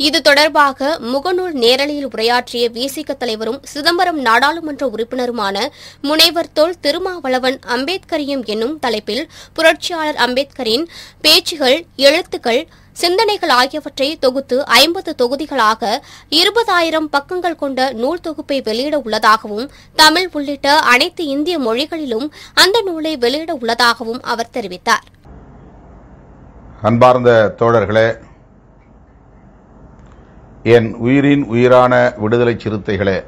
இது தொடர்பாக முகநூல் நேரலையில் உரையாற்றிய விசிக தலைவரும் சிதம்பரம் நாடாளுமன்ற உறுப்பினருமான முனைவர் தொல் திருமாவளவன் அம்பேத்கரியம் என்னும் தலைப்பில் புரட்சியாளர் அம்பேத்கரின் பேச்சுகள் எழுத்துக்கள் சிந்தனைகள் ஆகியவற்றை தொகுத்து ஐம்பது தொகுதிகளாக இருபதாயிரம் பக்கங்கள் கொண்ட நூல் தொகுப்பை வெளியிட உள்ளதாகவும் தமிழ் உள்ளிட்ட அனைத்து இந்திய மொழிகளிலும் அந்த நூலை வெளியிட உள்ளதாகவும் அவர் தெரிவித்தார். அன்பார்ந்த தோழர்களே என் உயிரின் உயிரான விடுதலை சிறுத்தைகளே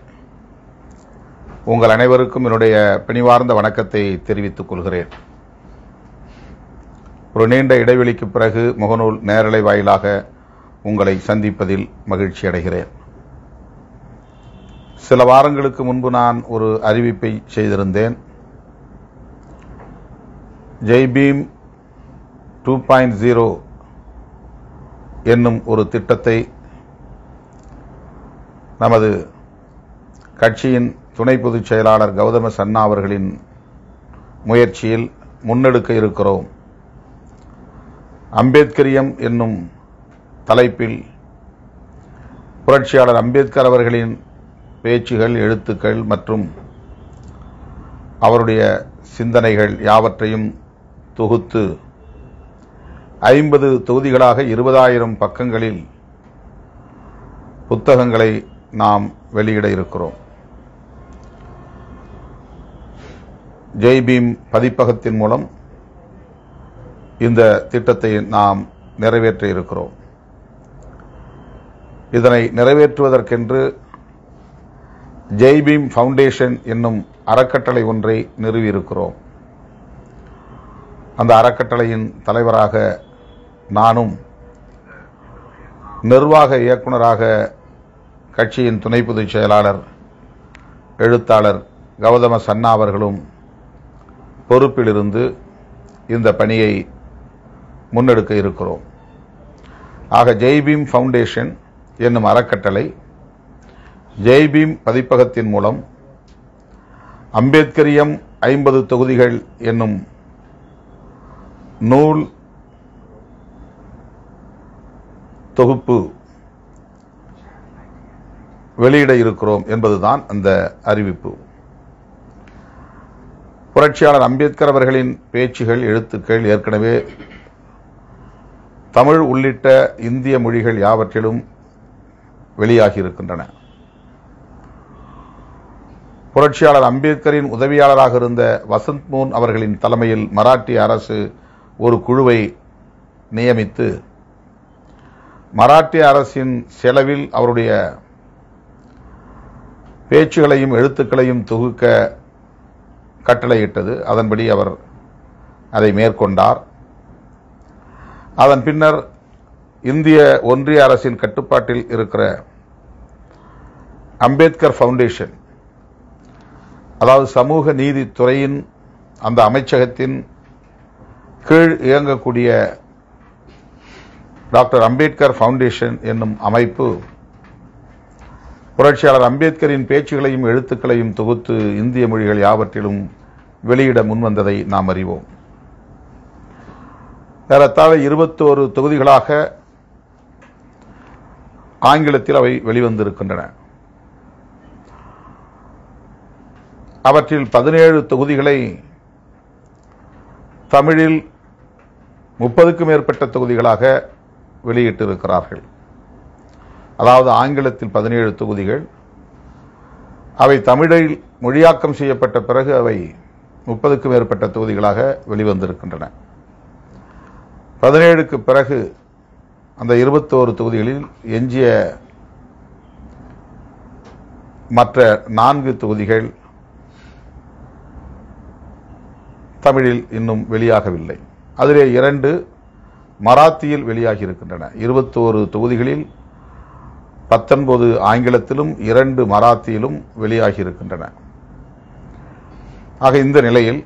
உங்கள் அனைவருக்கும் என்னுடைய பணிவார்ந்த வணக்கத்தை தெரிவித்துக் கொள்கிறேன். ஒரு நீண்ட இடைவெளிக்கு பிறகு முகநூல் நேரலை வாயிலாக உங்களை சந்திப்பதில் மகிழ்ச்சி அடைகிறேன். சில வாரங்களுக்கு முன்பு நான் ஒரு அறிவிப்பை செய்திருந்தேன். ஜெய்பீம் டூ பாயிண்ட் ஜீரோ என்னும் ஒரு திட்டத்தை நமது கட்சியின் துணை பொதுச் செயலாளர் கௌதம சன்னா அவர்களின் முயற்சியில் முன்னெடுக்க இருக்கிறோம். அம்பேத்கரியம் என்னும் தலைப்பில் புரட்சியாளர் அம்பேத்கர் அவர்களின் பேச்சுகள் எழுத்துக்கள் மற்றும் அவருடைய சிந்தனைகள் யாவற்றையும் தொகுத்து ஐம்பது தொகுதிகளாக இருபதாயிரம் பக்கங்களில் புத்தகங்களை நாம் வெளியிட இருக்கிறோம். ஜெய்பீம் பதிப்பகத்தின் மூலம் இந்த திட்டத்தை நாம் நிறைவேற்ற இருக்கிறோம். இதனை நிறைவேற்றுவதற்கென்று ஜெய்பீம் ஃபவுண்டேஷன் என்னும் அறக்கட்டளை ஒன்றை நிறுவியிருக்கிறோம். அந்த அறக்கட்டளையின் தலைவராக நானும் நிர்வாக இயக்குநராக கட்சியின் துணை பொதுச் செயலாளர் எழுத்தாளர் கௌதம சன்னா அவர்களும் பொறுப்பிலிருந்து இந்த பணியை முன்னெடுக்க இருக்கிறோம். ஆக ஜெய்பீம் ஃபவுண்டேஷன் என்னும் அறக்கட்டளை ஜெய்பீம் பதிப்பகத்தின் மூலம் அம்பேத்கரியம் ஐம்பது தொகுதிகள் என்னும் நூல் தொகுப்பு வெளியிட இருக்கிறோம் என்பதுதான் அந்த அறிவிப்பு. புரட்சியாளர் அம்பேத்கர் அவர்களின் பேச்சுகள் எழுத்துக்கள் ஏற்கனவே தமிழ் உள்ளிட்ட இந்திய மொழிகள் யாவற்றிலும் வெளியாகி இருக்கின்றன புரட்சியாளர் அம்பேத்கரின் உதவியாளராக இருந்த வசந்த் மோன் அவர்களின் தலைமையில் மராட்டிய அரசு ஒரு குழுவை நியமித்து மராட்டிய அரசின் செலவில் அவருடைய பேச்சுகளையும் எழுத்துக்களையும் தொகுக்க கட்டளையிட்டது. அதன்படி அவர் அதை மேற்கொண்டார். அதன் பின்னர் இந்திய ஒன்றிய அரசின் கட்டுப்பாட்டில் இருக்கிற அம்பேத்கர் ஃபவுண்டேஷன் அதாவது சமூக நீதித்துறையின் அந்த அமைச்சகத்தின் கீழ் இயங்கக்கூடிய டாக்டர் அம்பேத்கர் ஃபவுண்டேஷன் என்னும் அமைப்பு புரட்சியாளர் அம்பேத்கரின் பேச்சுகளையும் எழுத்துக்களையும் தொகுத்து இந்திய மொழிகள் யாவற்றிலும் வெளியிட முன்வந்ததை நாம் அறிவோம். ஏறத்தாழ இருபத்தோரு தொகுதிகளாக ஆங்கிலத்தில் அவை வெளிவந்திருக்கின்றன. அவற்றில் பதினேழு தொகுதிகளை தமிழில் முப்பதுக்கும் மேற்பட்ட தொகுதிகளாக வெளியிட்டிருக்கிறார்கள். அதாவது ஆங்கிலத்தில் பதினேழு தொகுதிகள். அவை தமிழில் மொழியாக்கம் செய்யப்பட்ட பிறகு அவை முப்பதுக்கும் மேற்பட்ட தொகுதிகளாக வெளிவந்திருக்கின்றன. பதினேழுக்கு பிறகு அந்த இருபத்தோரு தொகுதிகளில் எஞ்சிய மற்ற நான்கு தொகுதிகள் தமிழில் இன்னும் வெளியாகவில்லை. அதிலே இரண்டு மராத்தியில் வெளியாகி இருக்கின்றன இருபத்தோரு தொகுதிகளில் பத்தொன்பது ஆங்கிலத்திலும் இரண்டு மராத்தியிலும் வெளியாகி இருக்கின்றன ஆக இந்த நிலையில்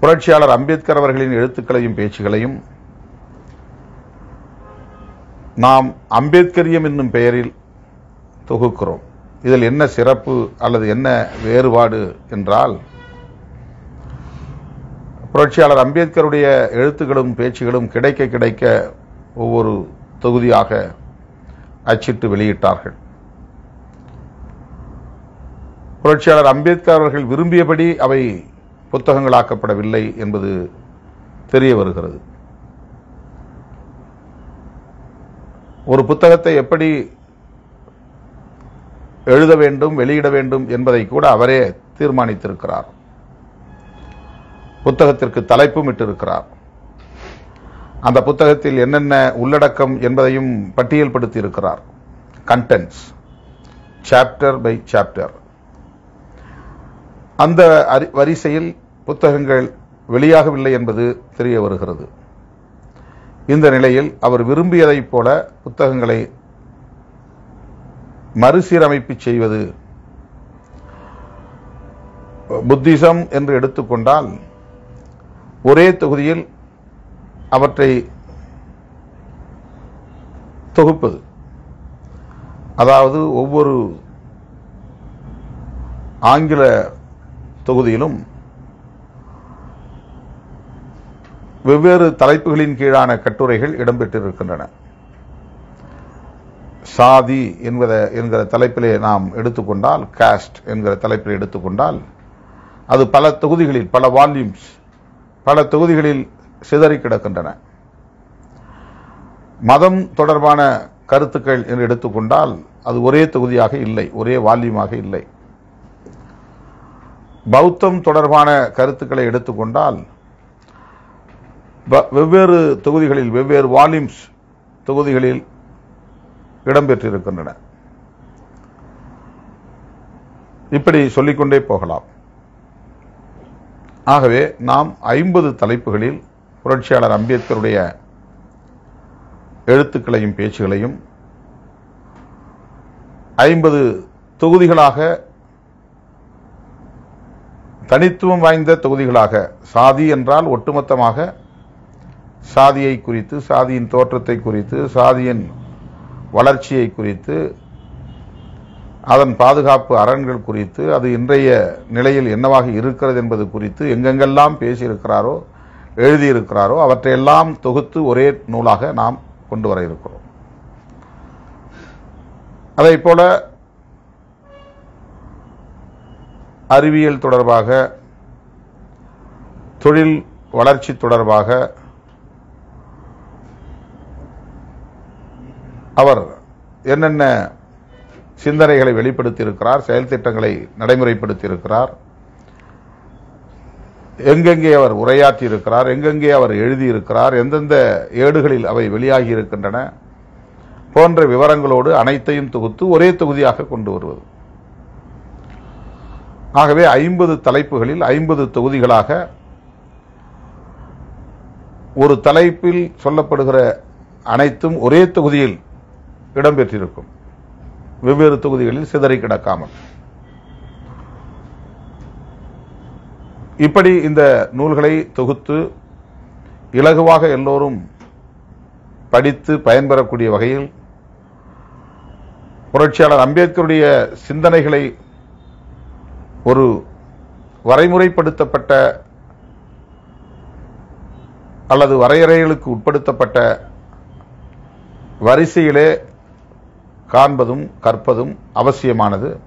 புரட்சியாளர் அம்பேத்கர் அவர்களின் எழுத்துக்களையும் பேச்சுகளையும் நாம் அம்பேத்கரியம் என்னும் பெயரில் தொகுக்கிறோம். இதில் என்ன சிறப்பு அல்லது என்ன வேறுபாடு என்றால் புரட்சியாளர் அம்பேத்கருடைய எழுத்துக்களும் பேச்சுகளும் கிடைக்க கிடைக்க ஒவ்வொரு தொகுதியாக அச்சிட்டு வெளியிட்டார்கள். புரட்சியாளர் அம்பேத்கர் அவர்கள் விரும்பியபடி அவை புத்தகங்களாக்கப்படவில்லை என்பது தெரிய வருகிறது. ஒரு புத்தகத்தை எப்படி எழுத வேண்டும் வெளியிட வேண்டும் என்பதை கூட அவரே தீர்மானித்திருக்கிறார். புத்தகத்திற்கு தலைப்பும் இட்டிருக்கிறார். அந்த புத்தகத்தில் என்னென்ன உள்ளடக்கம் என்பதையும் பட்டியல்படுத்தி இருக்கிறார் கண்டென்ட்ஸ் சாப்டர் பை சாப்டர் அந்த வரிசையில் புத்தகங்கள் வெளியாகவில்லை என்பது தெரிய வருகிறது. இந்த நிலையில் அவர் விரும்பியதைப் போல புத்தகங்களை மறுசீரமைப்பு செய்வது. புத்திசம் என்று எடுத்துக்கொண்டால் ஒரே தொகுதியில் அவற்றை தொகுப்பது. அதாவது ஒவ்வொரு ஆங்கில தொகுதியிலும் வெவ்வேறு தலைப்புகளின் கீழான கட்டுரைகள் இடம்பெற்றிருக்கின்றன. சாதி என்பத என்கிற தலைப்பிலே நாம் எடுத்துக்கொண்டால் காஸ்ட் என்கிற தலைப்பில் எடுத்துக்கொண்டால் அது பல தொகுதிகளில் பல வால்யூம்ஸ் பல தொகுதிகளில் சிதறி கிடக்கின்றன. மதம் தொடர்பான கருத்துக்கள் என்று எடுத்துக்கொண்டால் அது ஒரே தொகுதியாக இல்லை ஒரே வால்யூமாக இல்லை. பௌத்தம் தொடர்பான கருத்துக்களை எடுத்துக்கொண்டால் வெவ்வேறு தொகுதிகளில் வெவ்வேறு வால்யூம்ஸ் தொகுதிகளில் இடம்பெற்றிருக்கின்றன. இப்படி சொல்லிக்கொண்டே போகலாம். ஆகவே நாம் ஐம்பது தலைப்புகளில் புரட்சியாளர் அம்பேத்கருடைய எழுத்துக்களையும் பேச்சுகளையும் ஐம்பது தொகுதிகளாக தனித்துவம் வாய்ந்த தொகுதிகளாக சாதி என்றால் ஒட்டுமொத்தமாக சாதியை குறித்து சாதியின் தோற்றத்தை குறித்து சாதியின் வளர்ச்சியை குறித்து அதன் பாதுகாப்பு அரண்கள் குறித்து அது இன்றைய நிலையில் என்னவாக இருக்கிறது என்பது குறித்து எங்கெங்கெல்லாம் பேசியிருக்கிறாரோ எழுதியிருக்கிறாரோ அவற்றையெல்லாம் தொகுத்து ஒரே நூலாக நாம் கொண்டு வர இருக்கிறோம். அதை போல அறிவியல் தொடர்பாக தொழில் வளர்ச்சி தொடர்பாக அவர் என்னென்ன சிந்தனைகளை வெளிப்படுத்தி இருக்கிறார் செயல் திட்டங்களை நடைமுறைப்படுத்தி இருக்கிறார் எங்கெங்கே அவர் உரையாற்றி இருக்கிறார் எங்கெங்கே அவர் எழுதியிருக்கிறார் எந்தெந்த ஏடுகளில் அவை வெளியாகி இருக்கின்றன போன்ற விவரங்களோடு அனைத்தையும் தொகுத்து ஒரே தொகுதியாக கொண்டு வருவது. ஆகவே ஐம்பது தலைப்புகளில் ஐம்பது தொகுதிகளாக ஒரு தலைப்பில் சொல்லப்படுகிற அனைத்தும் ஒரே தொகுதியில் இடம்பெற்றிருக்கும். வெவ்வேறு தொகுதிகளில் சிதறி கிடக்காமல். இப்படி இந்த நூல்களை தொகுத்து இலகுவாக எல்லோரும் படித்து பயன்பெறக்கூடிய வகையில் புரட்சியாளர் அம்பேத்கருடைய சிந்தனைகளை ஒரு வரைமுறைப்படுத்தப்பட்ட அல்லது வரையறைகளுக்கு உட்படுத்தப்பட்ட வரிசையிலே காண்பதும் கற்பதும் அவசியமானது.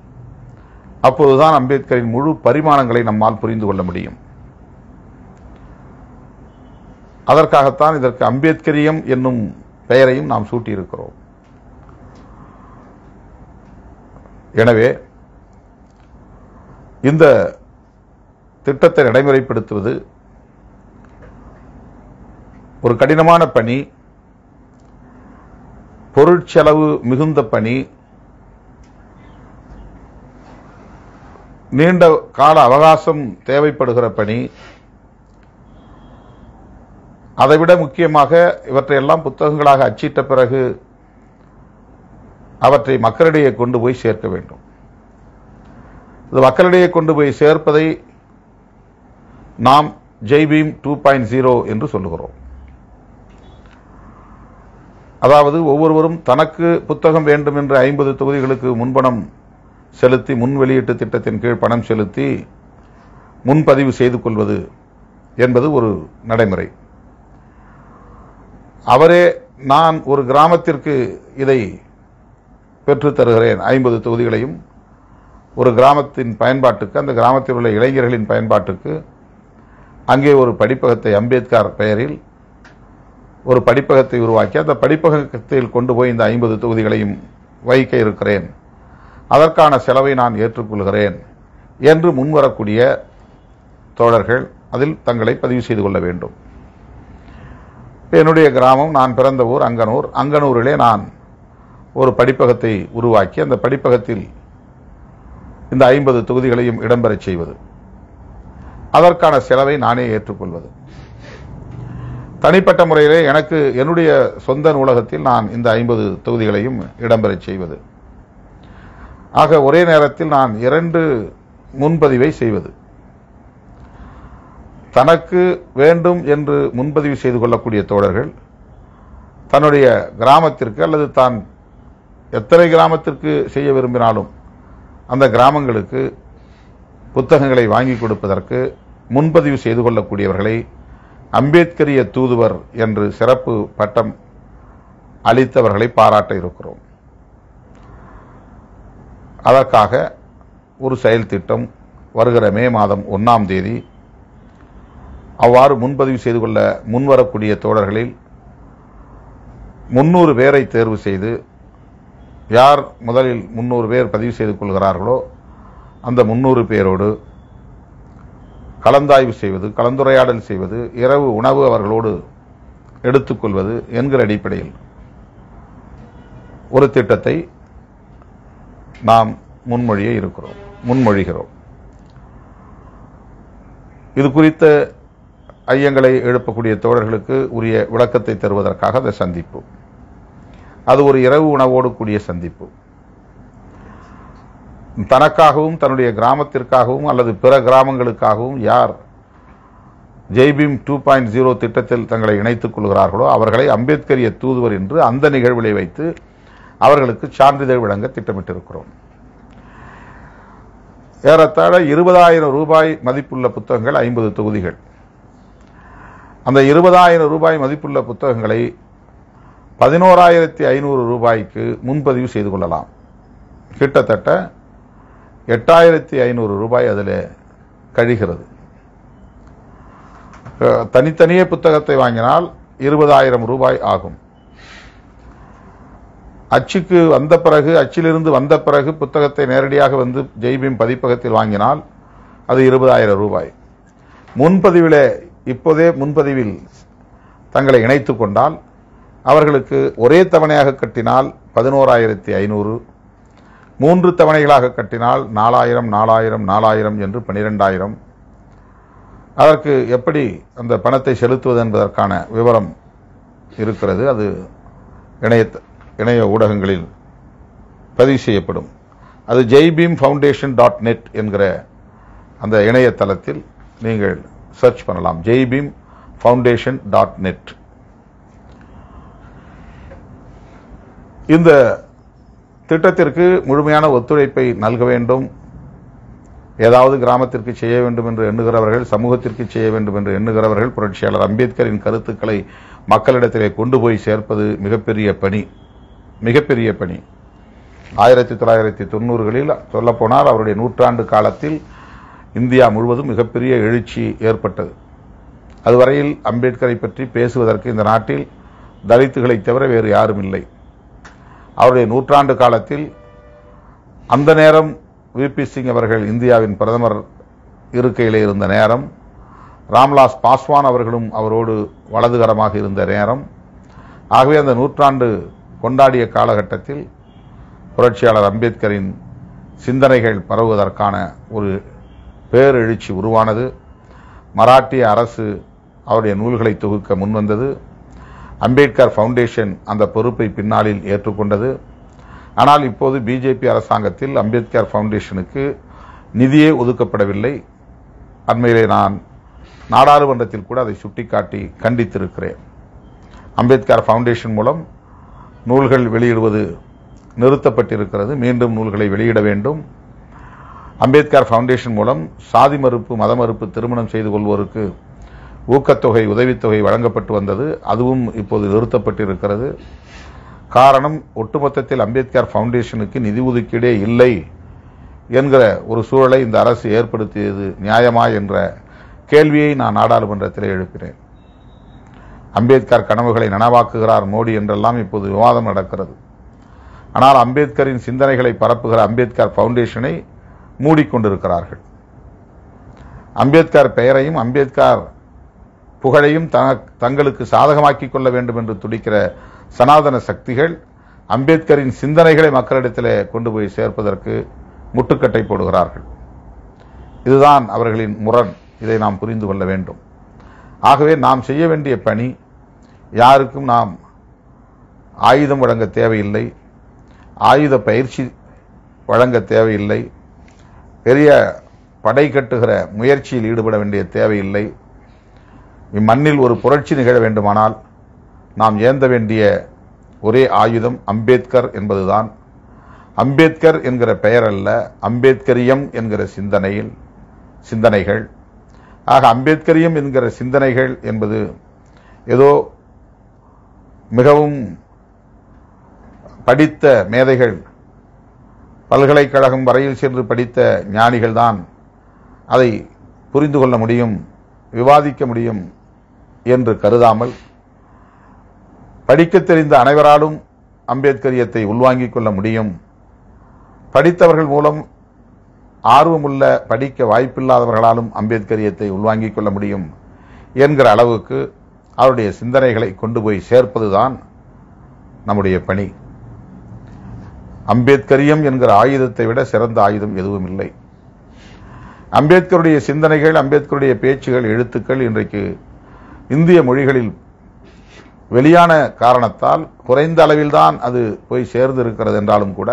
அப்போதுதான் அம்பேத்கரின் முழு பரிமாணங்களை நம்மால் புரிந்து கொள்ள முடியும். அதற்காகத்தான் இதற்கு அம்பேத்கரியம் என்னும் பெயரையும் நாம் சூட்டியிருக்கிறோம். எனவே இந்த திட்டத்தை நடைமுறைப்படுத்துவது ஒரு கடினமான பணி பொருட்செலவு மிகுந்த பணி நீண்ட கால அவகாசம் தேவைப்படுகிற பணி அதைவிட முக்கியமாக இவற்றையெல்லாம் புத்தகங்களாக அச்சிட்ட பிறகு அவற்றை மக்களிடையே கொண்டு போய் சேர்க்க வேண்டும். இது மக்களிடையே கொண்டு போய் சேர்ப்பதை நாம் ஜெய்பீம் டூ பாயிண்ட் ஜீரோ என்று சொல்லுகிறோம். அதாவது ஒவ்வொருவரும் தனக்கு புத்தகம் வேண்டும் என்று ஐம்பது தொகுதிகளுக்கு முன்பணம் செலுத்தி முன் வெளியீட்டு திட்டத்தின் கீழ் பணம் செலுத்தி முன்பதிவு செய்து கொள்வது என்பது ஒரு நடைமுறை. அவரே நான் ஒரு கிராமத்திற்கு இதை பெற்று தருகிறேன். ஐம்பது தொகுதிகளையும் ஒரு கிராமத்தின் பயன்பாட்டுக்கு அந்த கிராமத்தில் உள்ள இளைஞர்களின் பயன்பாட்டுக்கு. அங்கே ஒரு படிப்பகத்தை அம்பேத்கர் பெயரில் ஒரு படிப்பகத்தை உருவாக்கி அந்த படிப்பகத்தில் கொண்டு போய் இந்த ஐம்பது தொகுதிகளையும் வைக்க இருக்கிறேன். அதற்கான செலவை நான் ஏற்றுக்கொள்கிறேன் என்று முன்வரக்கூடிய தோழர்கள் அதில் தங்களை பதிவு செய்து கொள்ள வேண்டும். என்னுடைய கிராமம் நான் பிறந்த ஊர் அங்கனூர். அங்கனூரிலே நான் ஒரு படிப்பகத்தை உருவாக்கி அந்த படிப்பகத்தில் இந்த ஐம்பது தொகுதிகளையும் இடம்பெறச் செய்வது. அதற்கான செலவை நானே ஏற்றுக்கொள்வது. தனிப்பட்ட முறையிலே எனக்கு என்னுடைய சொந்த நூலகத்தில் நான் இந்த ஐம்பது தொகுதிகளையும் இடம்பெறச் செய்வது. ஆக ஒரே நேரத்தில் நான் இரண்டு முன்பதிவை செய்வது. தனக்கு வேண்டும் என்று முன்பதிவு செய்து கொள்ளக்கூடிய தோழர்கள் தன்னுடைய கிராமத்திற்கு அல்லது தான் எத்தனை கிராமத்திற்கு செய்ய விரும்பினாலும் அந்த கிராமங்களுக்கு புத்தகங்களை வாங்கி கொடுப்பதற்கு முன்பதிவு செய்து கொள்ளக்கூடியவர்களை அம்பேத்கரிய தூதுவர் என்று சிறப்பு பட்டம் அளித்தவர்களை பாராட்ட இருக்கிறோம். அதற்காக ஒரு செயல் திட்டம் வருகிற மே மாதம் ஒன்றாம் தேதி அவ்வாறு முன்பதிவு செய்து கொள்ள முன்வரக்கூடிய தோழர்களில் முன்னூறு பேரை தேர்வு செய்து யார் முதலில் முன்னூறு பேர் பதிவு செய்து கொள்கிறார்களோ அந்த முன்னூறு பேரோடு கலந்தாய்வு செய்வது கலந்துரையாடல் செய்வது இரவு உணவு அவர்களோடு எடுத்துக்கொள்வது என்கிற அடிப்படையில் ஒரு திட்டத்தை நாம் முன்மொழிய இருக்கிறோம் முன்மொழிகிறோம். இது குறித்த ஐயங்களை எழுப்பக்கூடிய தோழர்களுக்கு உரிய விளக்கத்தை தருவதற்காக அந்த சந்திப்பு. அது ஒரு இரவு உணவோடு கூடிய சந்திப்பு. தனக்காகவும் தன்னுடைய கிராமத்திற்காகவும் அல்லது பிற கிராமங்களுக்காகவும் யார் ஜெய்பீம் டூ பாயிண்ட் ஜீரோ திட்டத்தில் தங்களை இணைத்துக் கொள்கிறார்களோ அவர்களை அம்பேத்கரிய தூதுவர் என்று அந்த நிகழ்விலை வைத்து அவர்களுக்கு சான்றிதழ் வழங்க திட்டமிட்டிருக்கிறோம். ஏறத்தாழ இருபதாயிரம் ரூபாய் மதிப்புள்ள புத்தகங்கள் ஐம்பது தொகுதிகள். அந்த இருபதாயிரம் ரூபாய் மதிப்புள்ள புத்தகங்களை பதினோராயிரத்தி ஐநூறு ரூபாய்க்கு முன்பதிவு செய்து கொள்ளலாம். கிட்டத்தட்ட எட்டாயிரத்தி ஐநூறு ரூபாய் அதில் கழிகிறது. தனித்தனியே புத்தகத்தை வாங்கினால் இருபதாயிரம் ரூபாய் ஆகும். அச்சுக்கு வந்த பிறகு அச்சிலிருந்து வந்த பிறகு புத்தகத்தை நேரடியாக வந்து ஜெய்பீம் பதிப்பகத்தில் வாங்கினால் அது இருபதாயிரம் ரூபாய். முன்பதிவிலே இப்போதே முன்பதிவில் தங்களை இணைத்து கொண்டால் அவர்களுக்கு ஒரே தவணையாக கட்டினால் பதினோராயிரத்தி ஐநூறு மூன்று தவணைகளாக கட்டினால் நாலாயிரம் நாலாயிரம் நாலாயிரம் என்று பன்னிரெண்டாயிரம் அதற்கு எப்படி அந்த பணத்தை செலுத்துவது என்பதற்கான விவரம் இருக்கிறது. அது இணைய இணைய ஊடகங்களில் பதிவு செய்யப்படும். அது ஜெய்பீம் ஃபவுண்டேஷன் டாட் நெட் என்கிற அந்த இணையதளத்தில் நீங்கள் சர்ச் பண்ணலாம். ஜெய்பீம் ஃபவுண்டேஷன் டாட் நெட் இந்த திட்டத்திற்கு முழுமையான ஒத்துழைப்பை நல்க வேண்டும். ஏதாவது கிராமத்திற்கு செய்ய வேண்டும் என்று எண்ணுகிறவர்கள் சமூகத்திற்கு செய்ய வேண்டும் என்று எண்ணுகிறவர்கள் புரட்சியாளர் அம்பேத்கரின் கருத்துக்களை மக்களிடத்திலே கொண்டு போய் சேர்ப்பது மிகப்பெரிய பணி. மிகப்பெரிய பணி. ஆயிரத்தி தொள்ளாயிரத்தி தொண்ணூறுகளில் சொல்லப்போனால் அவருடைய நூற்றாண்டு காலத்தில் இந்தியா முழுவதும் மிகப்பெரிய எழுச்சி ஏற்பட்டது. அதுவரையில் அம்பேத்கரை பற்றி பேசுவதற்கு இந்த நாட்டில் தலித்துகளை தவிர வேறு யாரும் இல்லை. அவருடைய நூற்றாண்டு காலத்தில் அந்த நேரம் விபி சிங் அவர்கள் இந்தியாவின் பிரதமர் இருக்கையிலே இருந்த நேரம் ராம்லாஸ் பாஸ்வான் அவர்களும் அவரோடு வலதுகரமாக இருந்த நேரம். ஆகவே அந்த நூற்றாண்டு கொண்டாடிய காலகட்டத்தில் புரட்சியாளர் அம்பேத்கரின் சிந்தனைகள் பரவுவதற்கான ஒரு பேரெழுச்சி உருவானது. மராட்டிய அரசு அவருடைய நூல்களை தொகுக்க முன்வந்தது. அம்பேத்கர் ஃபவுண்டேஷன் அந்த பொறுப்பை பின்னாளில் ஏற்றுக்கொண்டது. ஆனால் இப்போது பிஜேபி அரசாங்கத்தில் அம்பேத்கர் ஃபவுண்டேஷனுக்கு நிதியே ஒதுக்கப்படவில்லை. அண்மையிலே நான் நாடாளுமன்றத்தில் கூட அதை சுட்டிக்காட்டி கண்டித்திருக்கிறேன். அம்பேத்கர் ஃபவுண்டேஷன் மூலம் நூல்கள் வெளியிடுவது நிறுத்தப்பட்டிருக்கிறது. மீண்டும் நூல்களை வெளியிட வேண்டும். அம்பேத்கர் ஃபவுண்டேஷன் மூலம் சாதி மறுப்பு மத மறுப்பு திருமணம் செய்து கொள்வோருக்கு ஊக்கத்தொகை உதவித்தொகை வழங்கப்பட்டு வந்தது. அதுவும் இப்போது நிறுத்தப்பட்டிருக்கிறது. காரணம் ஒட்டுமொத்தத்தில் அம்பேத்கர் ஃபவுண்டேஷனுக்கு நிதி ஒதுக்கீடே இல்லை என்கிற ஒரு சூழலை இந்த அரசு ஏற்படுத்தியது நியாயமா என்ற கேள்வியை நான் நாடாளுமன்றத்தில் எழுப்பினேன். அம்பேத்கர் கனவுகளை நனவாக்குகிறார் மோடி என்றெல்லாம் இப்போது விவாதம் நடக்கிறது. ஆனால் அம்பேத்கரின் சிந்தனைகளை பரப்புகிற அம்பேத்கர் ஃபவுண்டேஷனை மூடிக்கொண்டிருக்கிறார்கள் அம்பேத்கர் பெயரையும் அம்பேத்கர் புகழையும் தங்களுக்கு சாதகமாக்கிக் கொள்ள வேண்டும் என்று துடிக்கிற சனாதன சக்திகள் அம்பேத்கரின் சிந்தனைகளை மக்களிடத்திலே கொண்டு போய் சேர்ப்பதற்கு முட்டுக்கட்டை போடுகிறார்கள். இதுதான் அவர்களின் முரண். இதை நாம் புரிந்து கொள்ள வேண்டும். ஆகவே நாம் செய்ய வேண்டிய பணி யாருக்கும் நாம் ஆயுதம் வழங்க தேவையில்லை. ஆயுத பயிற்சி வழங்க தேவையில்லை. பெரிய படை கட்டுகிற முயற்சியில் ஈடுபட வேண்டிய தேவையில்லை. இம்மண்ணில் ஒரு புரட்சி நிகழ வேண்டுமானால் நாம் ஏந்த வேண்டிய ஒரே ஆயுதம் அம்பேத்கர் என்பதுதான். அம்பேத்கர் என்கிற பெயர் அல்ல அம்பேத்கரியம் என்கிற சிந்தனையில் சிந்தனைகள். ஆக அம்பேத்கரியம் என்கிற சிந்தனைகள் என்பது ஏதோ மிகவும் படித்த மேதைகள் பல்கலைக்கழகம் வரையில் சென்று படித்த ஞானிகள் தான் அதை புரிந்து கொள்ள முடியும் விவாதிக்க முடியும் என்று கருதாமல் படிக்கத் தெரிந்த அனைவராலும் அம்பேத்கரியத்தை உள்வாங்கிக் கொள்ள முடியும். படித்தவர்கள் மூலம் ஆர்வமுள்ள படிக்க வாய்ப்பில்லாதவர்களாலும் அம்பேத்கரியத்தை உள்வாங்கிக் கொள்ள முடியும் என்கிற அளவுக்கு அவருடைய சிந்தனைகளை கொண்டு போய் சேர்ப்பதுதான் நம்முடைய பணி. அம்பேத்கரியம் என்கிற ஆயுதத்தை விட சிறந்த ஆயுதம் எதுவும் இல்லை. அம்பேத்கருடைய சிந்தனைகள் அம்பேத்கருடைய பேச்சுகள் எழுத்துக்கள் இன்றைக்கு இந்திய மொழிகளில் வெளியான காரணத்தால் குறைந்த அளவில்தான் அது போய் சேர்ந்து இருக்கிறது என்றாலும் கூட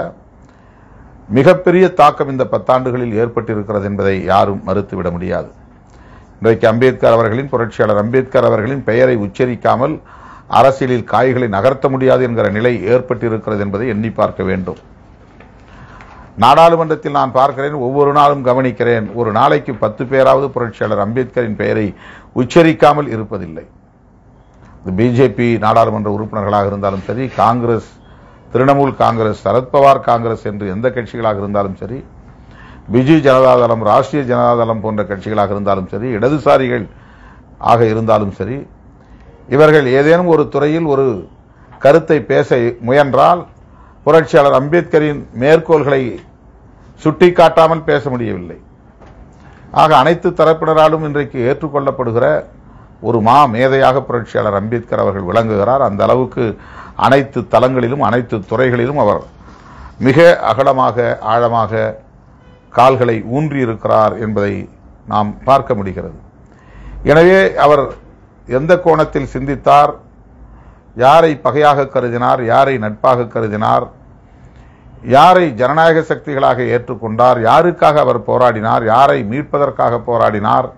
மிகப்பெரிய தாக்கம் இந்த பத்தாண்டுகளில் ஏற்பட்டிருக்கிறது என்பதை யாரும் மறுத்துவிட முடியாது. இன்றைக்கு அம்பேத்கர் அவர்களின் புரட்சியாளர் அம்பேத்கர் அவர்களின் பெயரை உச்சரிக்காமல் அரசியலில் காய்களை நகர்த்த முடியாது என்கிற நிலை ஏற்பட்டிருக்கிறது என்பதை எண்ணி பார்க்க வேண்டும். நாடாளுமன்றத்தில் நான் பார்க்கிறேன் ஒவ்வொரு நாளும் கவனிக்கிறேன் ஒரு நாளைக்கு பத்து பேராவது புரட்சியாளர் அம்பேத்கரின் பெயரை உச்சரிக்காமல் இருப்பதில்லை. பிஜேபி நாடாளுமன்ற உறுப்பினர்களாக இருந்தாலும் சரி காங்கிரஸ் திரிணாமுல் காங்கிரஸ் சரத்பவார் காங்கிரஸ் என்று எந்த கட்சிகளாக இருந்தாலும் சரி பிஜு ஜனதாதளம் ராஷ்டிரிய ஜனதாதளம் போன்ற கட்சிகளாக இருந்தாலும் சரி இடதுசாரிகள் ஆக இருந்தாலும் சரி இவர்கள் ஏதேனும் ஒரு துறையில் ஒரு கருத்தை பேச முயன்றால் புரட்சியாளர் அம்பேத்கரின் மேற்கோள்களை சுட்டிக்காட்டாமல் பேச முடியவில்லை. ஆக அனைத்து தரப்பினராலும் இன்றைக்கு ஏற்றுக்கொள்ளப்படுகிற ஒரு மா மேதையாக புரட்சியாளர் அம்பேத்கர் அவர்கள் விளங்குகிறார். அந்த அளவுக்கு அனைத்து தளங்களிலும் அனைத்து துறைகளிலும் அவர் மிக அகலமாக ஆழமாக கால்களை ஊன்றியிருக்கிறார் என்பதை நாம் பார்க்க முடிகிறது. எனவே அவர் எந்த கோணத்தில் சிந்தித்தார்? யாரை பகையாக கருதினார்? யாரை நட்பாக கருதினார்? யாரை ஜனநாயக சக்திகளாக ஏற்றுக்கொண்டார்? யாருக்காக அவர் போராடினார்? யாரை மீட்பதற்காக போராடினார்?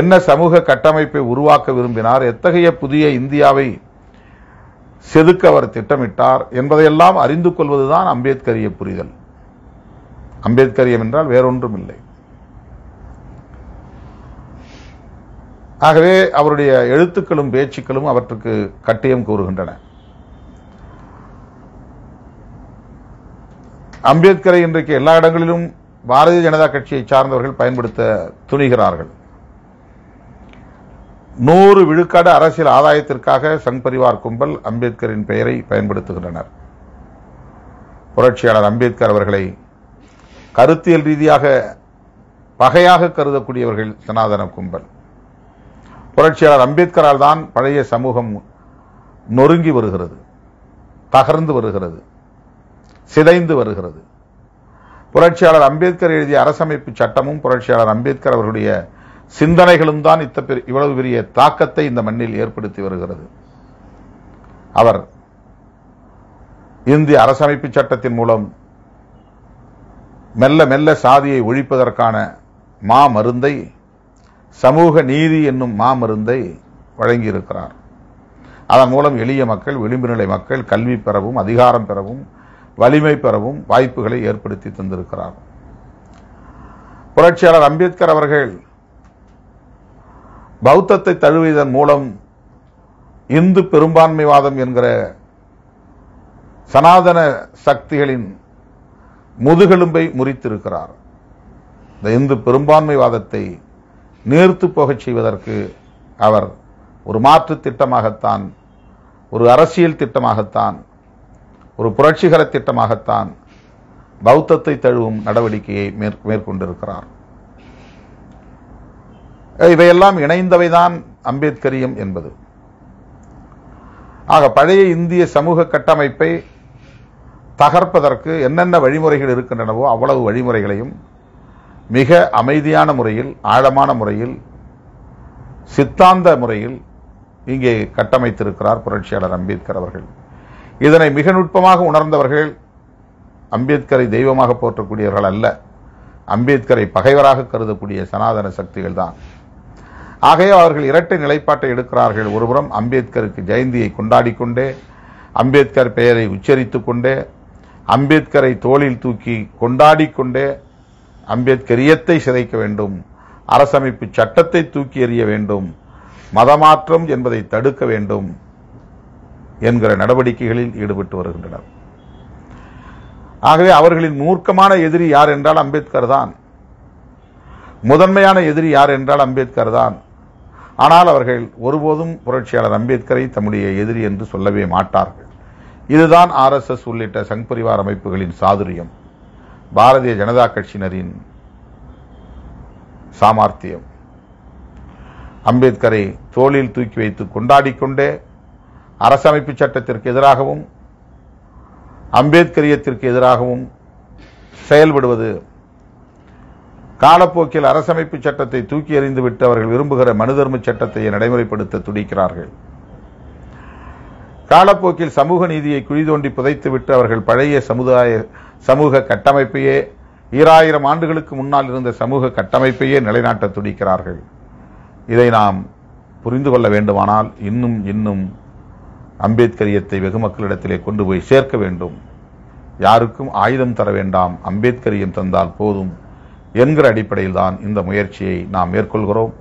என்ன சமூக கட்டமைப்பை உருவாக்க விரும்பினார்? எத்தகைய புதிய இந்தியாவை செதுக்க அவர் திட்டமிட்டார்? என்பதையெல்லாம் அறிந்து கொள்வதுதான் அம்பேத்கரிய புரிதல். அம்பேத்கரியம் என்றால் வேறொன்றும் இல்லை ஆகவே அவருடைய எழுத்துக்களும் பேச்சுக்களும் அவற்றுக்கு கட்டியம் கூறுகின்றன. அம்பேத்கரை இன்றைக்கு எல்லா இடங்களிலும் பாரதிய ஜனதா கட்சியை சார்ந்தவர்கள் பயன்படுத்த துணிகிறார்கள். நூறு விழுக்காடு அரசியல் ஆதாயத்திற்காக சங் பரிவார் கும்பல் அம்பேத்கரின் பெயரை பயன்படுத்துகின்றனர். புரட்சியாளர் அம்பேத்கர் அவர்களை கருத்தியல் ரீதியாக பகையாக கருதக்கூடியவர்கள் சனாதன கும்பல். புரட்சியாளர் அம்பேத்கரால் தான் பழைய சமூகம் நொறுங்கி வருகிறது தகர்ந்து வருகிறது சிதைந்து வருகிறது. புரட்சியாளர் அம்பேத்கர் எழுதிய அரசமைப்பு சட்டமும் புரட்சியாளர் அம்பேத்கர் அவர்களுடைய சிந்தனைகளும் தான் இத்த இவ்வளவு பெரிய தாக்கத்தை இந்த மண்ணில் ஏற்படுத்தி வருகிறது. அவர் இந்திய அரசமைப்பு சட்டத்தின் மூலம் மெல்ல மெல்ல சாதியை ஒழிப்பதற்கான மா மருந்தை சமூக நீதி என்னும் மா மருந்தை வழங்கியிருக்கிறார். அதன் மூலம் எளிய மக்கள் விளிம்பு நிலை மக்கள் கல்வி பெறவும் அதிகாரம் பெறவும் வலிமை பெறவும் வாய்ப்புகளை ஏற்படுத்தி தந்திருக்கிறார். புரட்சியாளர் அம்பேத்கர் அவர்கள் பௌத்தத்தை தழுவியதன் மூலம் இந்து பெரும்பான்மைவாதம் என்கிற சனாதன சக்திகளின் முதுகெலும்பை முறித்திருக்கிறார். இந்த இந்து பெரும்பான்மைவாதத்தை நேர்த்து போகச் செய்வதற்கு அவர் ஒரு மாற்று திட்டமாகத்தான் ஒரு அரசியல் திட்டமாகத்தான் ஒரு புரட்சிகர திட்டமாகத்தான் பௌத்தத்தை தழுவும் நடவடிக்கையை மேற்கொண்டிருக்கிறார். இவையெல்லாம் இணைந்தவைதான் அம்பேத்கரியம் என்பது. ஆக பழைய இந்திய சமூக கட்டமைப்பை தகர்ப்பதற்கு என்னென்ன வழிமுறைகள் இருக்கின்றனவோ அவ்வளவு வழிமுறைகளையும் மிக அமைதியான முறையில் ஆழமான முறையில் சித்தாந்த முறையில் இங்கே கட்டமைத்திருக்கிறார் புரட்சியாளர் அம்பேத்கர் அவர்கள். இதனை மிக நுட்பமாக உணர்ந்தவர்கள் அம்பேத்கரை தெய்வமாக போற்றக்கூடியவர்கள் அல்ல. அம்பேத்கரை பகைவராக கருதக்கூடிய சனாதன சக்திகள் தான். ஆகவே அவர்கள் இரட்டை நிலைப்பாட்டை எடுக்கிறார்கள். ஒருபுறம் அம்பேத்கருக்கு ஜெயந்தியை கொண்டாடிக்கொண்டே அம்பேத்கர் பெயரை உச்சரித்துக்கொண்டே அம்பேத்கரை தோளில் தூக்கி கொண்டாடிக்கொண்டே அம்பேத்கரியத்தை சிதைக்க வேண்டும் அரசமைப்பு சட்டத்தை தூக்கி எறிய வேண்டும் மதமாற்றம் என்பதை தடுக்க வேண்டும் என்கிற நடவடிக்கைகளில் ஈடுபட்டு வருகின்றனர். ஆகவே அவர்களின் மூர்க்கமான எதிரி யார் என்றால் அம்பேத்கர் தான். முதன்மையான எதிரி யார் என்றால் அம்பேத்கர் தான். ஆனால் அவர்கள் ஒருபோதும் புரட்சியாளர் அம்பேத்கரை தம்முடைய எதிரி என்று சொல்லவே மாட்டார்கள். இதுதான் ஆர்எஸ்எஸ் உள்ளிட்ட சங் பரிவார் அமைப்புகளின் சாதுரியம். பாரதிய ஜனதா கட்சியினரின் சாமர்த்தியம். அம்பேத்கரை தோளில் தூக்கி வைத்து கொண்டாடிக் கொண்டே அரசமைப்பு சட்டத்திற்கு எதிராகவும் அம்பேத்கரியத்திற்கு எதிராகவும் செயல்படுவது காலப்போக்கில் அரசமைப்பு சட்டத்தை தூக்கி எறிந்துவிட்டு அவர்கள் விரும்புகிற மனுதர்ம சட்டத்தை நடைமுறைப்படுத்த துடிக்கிறார்கள். காலப்போக்கில் சமூக நீதியை குழி தோண்டி புதைத்துவிட்டு அவர்கள் பழைய சமுதாய சமூக கட்டமைப்பையே ஈராயிரம் ஆண்டுகளுக்கு முன்னால் இருந்த சமூக கட்டமைப்பையே நிலைநாட்ட துடிக்கிறார்கள். இதை நாம் புரிந்து கொள்ள வேண்டுமானால் இன்னும் இன்னும் அம்பேத்கரியத்தை வெகு மக்களிடத்திலே கொண்டு போய் சேர்க்க வேண்டும். யாருக்கும் ஆயுதம் தர வேண்டாம். அம்பேத்கரியம் தந்தால் போதும் என்கிற அடிப்படையில் தான் இந்த முயற்சியை நாம் மேற்கொள்கிறோம்.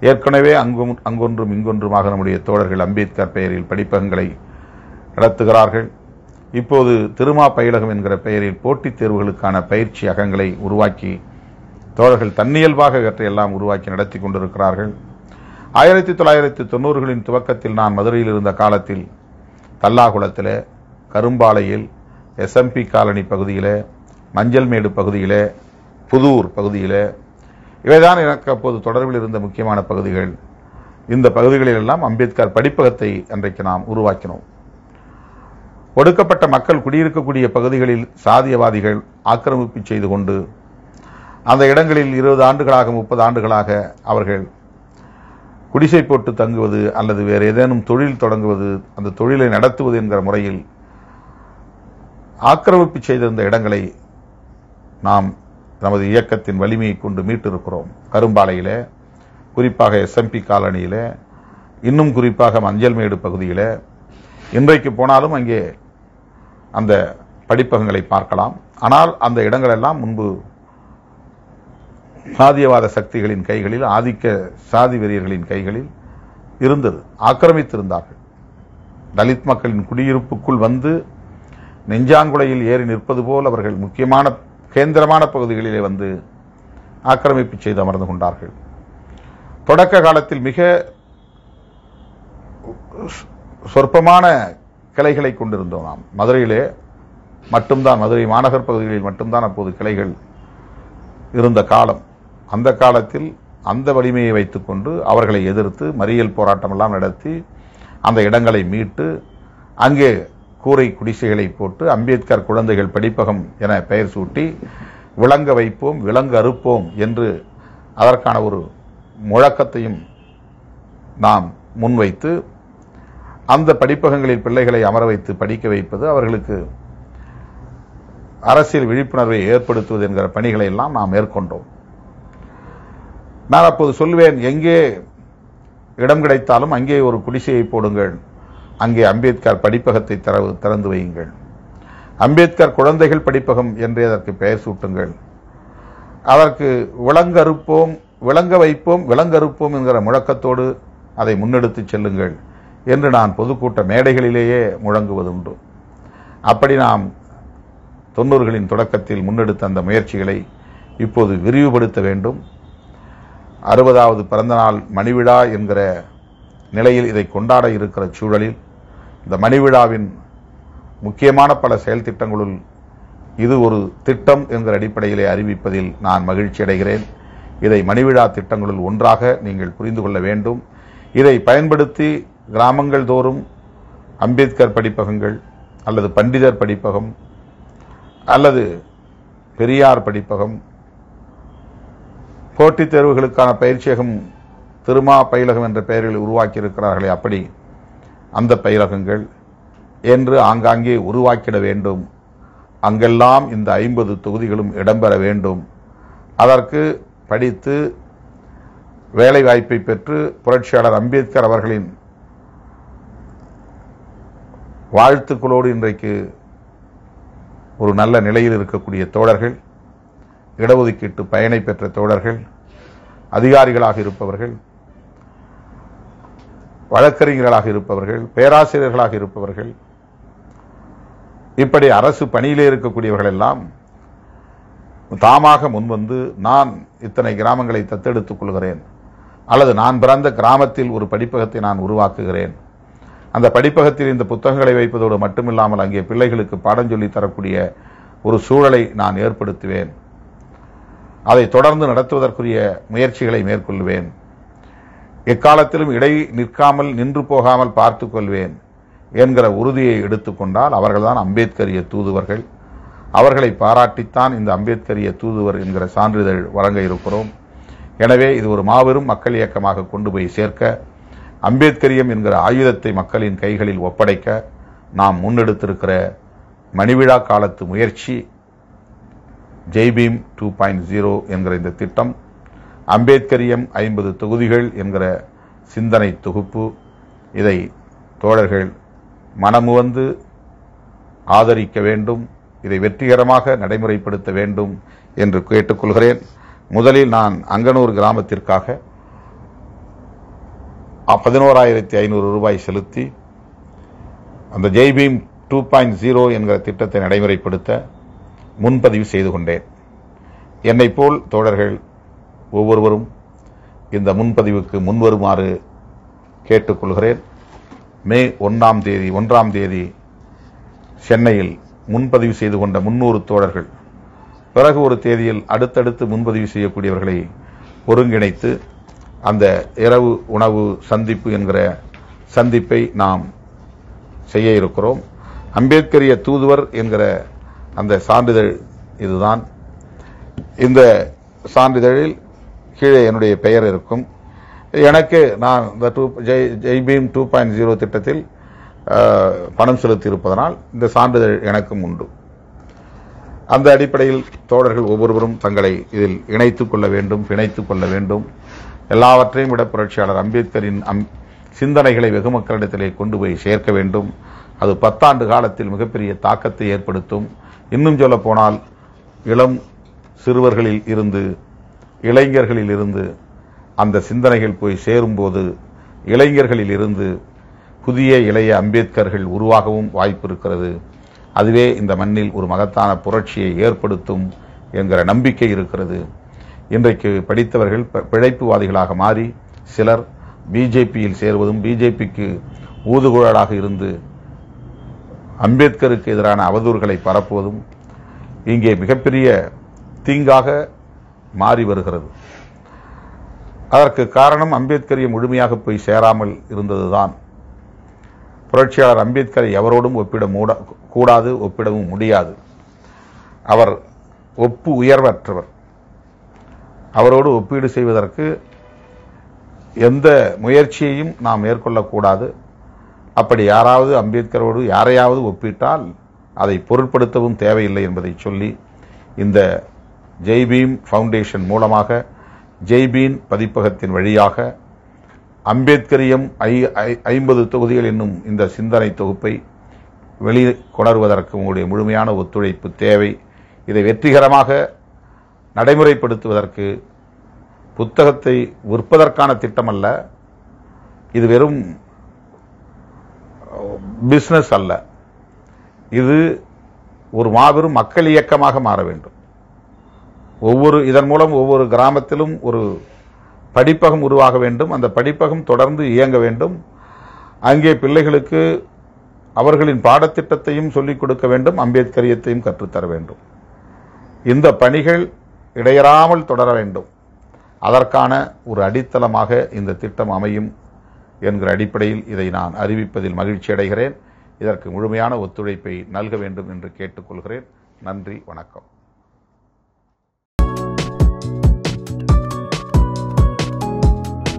ஏற்கனவே அங்கும் அங்கொன்றும் இங்கொன்றுமாக நம்முடைய தோழர்கள் அம்பேத்கர் பெயரில் படிப்பகங்களை நடத்துகிறார்கள். இப்போது திருமா பயிலகம் என்கிற பெயரில் போட்டித் தேர்வுகளுக்கான பயிற்சி அகங்களை உருவாக்கி தோழர்கள் தன்னியல்பாக இவற்றையெல்லாம் உருவாக்கி நடத்தி கொண்டிருக்கிறார்கள். ஆயிரத்தி தொள்ளாயிரத்தி தொண்ணூறுகளின் துவக்கத்தில் நான் மதுரையில் இருந்த காலத்தில் தல்லாகுளத்தில் கரும்பாலையில் எஸ்எம்பி காலனி பகுதியில் மஞ்சள்மேடு பகுதியில் புதூர் பகுதியில் இவைதான் எனக்கு அப்போது தொடர்பில் இருந்த முக்கியமான பகுதிகள். இந்த பகுதிகளில் எல்லாம் அம்பேத்கர் படிப்பகத்தை அன்றைக்கு நாம் உருவாக்கினோம். ஒடுக்கப்பட்ட மக்கள் குடியிருக்கக்கூடிய பகுதிகளில் சாதியவாதிகள் ஆக்கிரமிப்பு செய்து கொண்டு அந்த இடங்களில் இருபது ஆண்டுகளாக முப்பது ஆண்டுகளாக அவர்கள் குடிசை போட்டு தங்குவது அல்லது வேறு ஏதேனும் தொழில் தொடங்குவது அந்த தொழிலை நடத்துவது என்கிற முறையில் ஆக்கிரமிப்பு செய்திருந்த இடங்களை நாம் நமது இயக்கத்தின் வலிமையை கொண்டு மீட்டிருக்கிறோம். கரும்பாலையில குறிப்பாக எஸ்எம்பி காலனியில இன்னும் குறிப்பாக மஞ்சள்மேடு பகுதியில். இன்றைக்கு போனாலும் அங்கே அந்த படிப்பகங்களை பார்க்கலாம். ஆனால் அந்த இடங்களெல்லாம் முன்பு சாதியவாத சக்திகளின் கைகளில் ஆதிக்க சாதி வெறியர்களின் கைகளில் இருந்தது. ஆக்கிரமித்திருந்தார்கள். தலித் மக்களின் குடியிருப்புக்குள் வந்து நெஞ்சாங்குலையில் ஏறி நிற்பது போல் அவர்கள் முக்கியமான கேந்திரமான பகுதிகளிலே வந்து ஆக்கிரமிப்பு செய்து அமர்ந்து கொண்டார்கள். தொடக்க காலத்தில் மிக சொற்பமான கிளைகளை கொண்டிருந்தோம் நாம். மதுரையிலே மட்டும்தான் மதுரை மாநகர் பகுதிகளில் மட்டும்தான் அப்போது கிளைகள் இருந்த காலம். அந்த காலத்தில் அந்த வலிமையை வைத்துக்கொண்டு அவர்களை எதிர்த்து மறியல் போராட்டமெல்லாம் நடத்தி அந்த இடங்களை மீட்டு அங்கே கூரை குடிசைகளை போட்டு அம்பேத்கர் குழந்தைகள் படிப்பகம் என பெயர் சூட்டி விளங்க வைப்போம் விலங்கு அறுப்போம் என்று அதற்கான ஒரு முழக்கத்தையும் நாம் முன்வைத்து அந்த படிப்பகங்களில் பிள்ளைகளை அமர வைத்து படிக்க வைப்பது அவர்களுக்கு அரசியல் விழிப்புணர்வை ஏற்படுத்துவது என்கிற பணிகளை எல்லாம் நாம் மேற்கொண்டோம். நான் அப்போது சொல்லுவேன் எங்கே இடம் கிடைத்தாலும் அங்கே ஒரு குடிசையை போடுங்கள். அங்கே அம்பேத்கர் படிப்பகத்தை தரவு திறந்து வையுங்கள். அம்பேத்கர் குழந்தைகள் படிப்பகம் என்று அதற்கு பெயர் சூட்டுங்கள். அதற்கு விலங்கறுப்போம் விளங்க வைப்போம் விளங்கறுப்போம் என்கிற முழக்கத்தோடு அதை முன்னெடுத்துச் செல்லுங்கள் என்று நான் பொதுக்கூட்ட மேடைகளிலேயே முழங்குவதுண்டு அப்படி நாம் தொண்ணூறுகளின் தொடக்கத்தில் முன்னெடுத்த அந்த முயற்சிகளை இப்போது விரிவுபடுத்த வேண்டும். அறுபதாவது பிறந்தநாள் மணிவிழா என்கிற நிலையில் இதை கொண்டாட இருக்கிற சூழலில் இந்த மணிவிழாவின் முக்கியமான பல செயல் திட்டங்களுள் இது ஒரு திட்டம் என்கிற அடிப்படையிலே அறிவிப்பதில் நான் மகிழ்ச்சி அடைகிறேன். இதை மணிவிழா திட்டங்களுள் ஒன்றாக நீங்கள் புரிந்து கொள்ள வேண்டும். இதை பயன்படுத்தி கிராமங்கள் தோறும் அம்பேத்கர் படிப்பகங்கள் அல்லது பண்டிதர் படிப்பகம் அல்லது பெரியார் படிப்பகம் போட்டித் தேர்வுகளுக்கான பயிற்சியகம் திருமா பயிலகம் என்ற பெயரில் உருவாக்கியிருக்கிறார்களே அப்படி அந்த பயிரகங்கள் என்று ஆங்காங்கே உருவாக்கிட வேண்டும். அங்கெல்லாம் இந்த ஐம்பது தொகுதிகளும் இடம்பெற வேண்டும். அதற்கு படித்து வேலை வாய்ப்பை பெற்று புரட்சியாளர் அம்பேத்கர் அவர்களின் வாழ்த்துக்களோடு இன்றைக்கு ஒரு நல்ல நிலையில் இருக்கக்கூடிய தோழர்கள் இடஒதுக்கீட்டு பயனை பெற்ற தோழர்கள் அதிகாரிகளாக இருப்பவர்கள் வழக்கறிஞர்களாக இருப்பவர்கள் பேராசிரியர்களாக இருப்பவர்கள் இப்படி அரசு பணியிலே இருக்கக்கூடியவர்கள் எல்லாம் தாமாக முன்வந்து நான் இத்தனை கிராமங்களை தத்தெடுத்துக் கொள்கிறேன் அல்லது நான் பிறந்த கிராமத்தில் ஒரு படிப்பகத்தை நான் உருவாக்குகிறேன். அந்த படிப்பகத்தில் இந்த புத்தகங்களை வைப்பதோடு மட்டுமில்லாமல் அங்கே பிள்ளைகளுக்கு பாடம் சொல்லி தரக்கூடிய ஒரு சூழலை நான் ஏற்படுத்துவேன். அதை தொடர்ந்து நடத்துவதற்குரிய முயற்சிகளை மேற்கொள்வேன். எக்காலத்திலும் இடை நிற்காமல் நின்று போகாமல் பார்த்து கொள்வேன் என்கிற உறுதியை எடுத்துக்கொண்டால் அவர்கள்தான் அம்பேத்கரிய தூதுவர்கள். அவர்களை பாராட்டித்தான் இந்த அம்பேத்கரிய தூதுவர் என்கிற சான்றிதழ் வழங்க இருக்கிறோம். எனவே இது ஒரு மாபெரும் மக்கள் இயக்கமாக கொண்டு போய் சேர்க்க அம்பேத்கரியம் என்கிற ஆயுதத்தை மக்களின் கைகளில் ஒப்படைக்க நாம் முன்னெடுத்திருக்கிற மணிவிழா காலத்து முயற்சி ஜெய்பீம் டூ பாயிண்ட் ஜீரோ என்கிற இந்த திட்டம் அம்பேத்கரியம் ஐம்பது தொகுதிகள் என்கிற சிந்தனை தொகுப்பு. இதை தோழர்கள் மனமுவந்து ஆதரிக்க வேண்டும் இதை வெற்றிகரமாக நடைமுறைப்படுத்த வேண்டும் என்று கேட்டுக்கொள்கிறேன். முதலில் நான் அங்கனூர் கிராமத்திற்காக பதினோராயிரத்தி ஐநூறு ரூபாய் செலுத்தி அந்த ஜெய்பீம் டூ பாயிண்ட் ஜீரோ என்கிற திட்டத்தை நடைமுறைப்படுத்த முன்பதிவு செய்து கொண்டேன். என்னைப் போல் தோழர்கள் ஒவ்வொருவரும் இந்த முன்பதிவுக்கு முன்வருமாறு கேட்டுக்கொள்கிறேன். மே ஒன்றாம் தேதி ஒன்றாம் தேதி சென்னையில் முன்பதிவு செய்து கொண்ட முன்னூறு தோழர்கள் பிறகு ஒரு தேதியில் அடுத்தடுத்து முன்பதிவு செய்யக்கூடியவர்களை ஒருங்கிணைத்து அந்த இரவு உணவு சந்திப்பு என்கிற சந்திப்பை நாம் செய்ய இருக்கிறோம். அம்பேத்கரிய தூதுவர் என்கிற அந்த சான்றிதழ் இதுதான். இந்த சான்றிதழில் கீழே என்னுடைய பெயர் இருக்கும். எனக்கு நான் இந்த two Jai Jai Bhim two point zero திட்டத்தில் பணம் செலுத்தி இருப்பதனால் இந்த சான்றிதழ் எனக்கும் உண்டு. அந்த அடிப்படையில் தோழர்கள் ஒவ்வொருவரும் தங்களை இதில் இணைத்துக் கொள்ள வேண்டும் பிணைத்துக் கொள்ள வேண்டும். எல்லாவற்றையும் விட புரட்சியாளர் அம்பேத்கரின் அம் சிந்தனைகளை வெகு மக்களிடத்திலே கொண்டு போய் சேர்க்க வேண்டும். அது பத்தாண்டு காலத்தில் மிகப்பெரிய தாக்கத்தை ஏற்படுத்தும். இன்னும் சொல்ல போனால் இளம் சிறுவர்களில் இருந்து இளைஞர்களில் இருந்து அந்த சிந்தனைகள் போய் சேரும்போது இளைஞர்களில் இருந்து புதிய இளைய அம்பேத்கர்கள் உருவாகவும் வாய்ப்பு இருக்கிறது அதுவே இந்த மண்ணில் ஒரு மகத்தான புரட்சியை ஏற்படுத்தும் என்கிற நம்பிக்கை இருக்கிறது. இன்றைக்கு படித்தவர்கள் ப- பிழைப்புவாதிகளாக மாறி சிலர் பிஜேபியில் சேருவதும் பிஜேபிக்கு ஊதுகுழலாக இருந்து அம்பேத்கருக்கு எதிரான அவதூறுகளை பரப்புவதும் இங்கே மிகப்பெரிய தீங்காக மாறி வருகிறது. அதற்கு காரணம் அம்பேத்கரை முழுமையாக போய் சேராமல் இருந்ததுதான். புரட்சியாளர் அம்பேத்கரை எவரோடும் ஒப்பிட மூட கூடாது ஒப்பிடவும் முடியாது. அவர் ஒப்பு உயர்வற்றவர். அவரோடு ஒப்பீடு செய்வதற்கு எந்த முயற்சியையும் நாம் மேற்கொள்ளக்கூடாது. அப்படி யாராவது அம்பேத்கரோடு யாரையாவது ஒப்பிட்டால் அதை பொருட்படுத்தவும் தேவையில்லை என்பதை சொல்லி இந்த ஜெய்பீம் ஃபவுண்டேஷன் மூலமாக ஜெய்பீன் பதிப்பகத்தின் வழியாக அம்பேத்கரியம் ஐ ஐ- ஐம்பது தொகுதிகள் என்னும் இந்த சிந்தனை தொகுப்பை வெளி கொணர்வதற்கு உங்களுடைய முழுமையான ஒத்துழைப்பு தேவை. இதை வெற்றிகரமாக நடைமுறைப்படுத்துவதற்கு புத்தகத்தை விற்பதற்கான திட்டம் அல்ல இது வெறும் பிஸ்னஸ் அல்ல. இது ஒரு மாபெரும் மக்கள் இயக்கமாக மாற வேண்டும். ஒவ்வொரு இதன் மூலம் ஒவ்வொரு கிராமத்திலும் ஒரு படிப்பகம் உருவாக வேண்டும். அந்த படிப்பகம் தொடர்ந்து இயங்க வேண்டும். அங்கே பிள்ளைகளுக்கு அவர்களின் பாடத்திட்டத்தையும் சொல்லிக் கொடுக்க வேண்டும். அம்பேத்கரியத்தையும் கற்றுத்தர வேண்டும். இந்த பணிகள் இடையறாமல் தொடர வேண்டும். அதற்கான ஒரு அடித்தளமாக இந்த திட்டம் அமையும் என்கிற அடிப்படையில் இதை நான் அறிவிப்பதில் மகிழ்ச்சி அடைகிறேன். இதற்கு முழுமையான ஒத்துழைப்பை நல்க வேண்டும் என்று கேட்டுக்கொள்கிறேன். நன்றி வணக்கம்.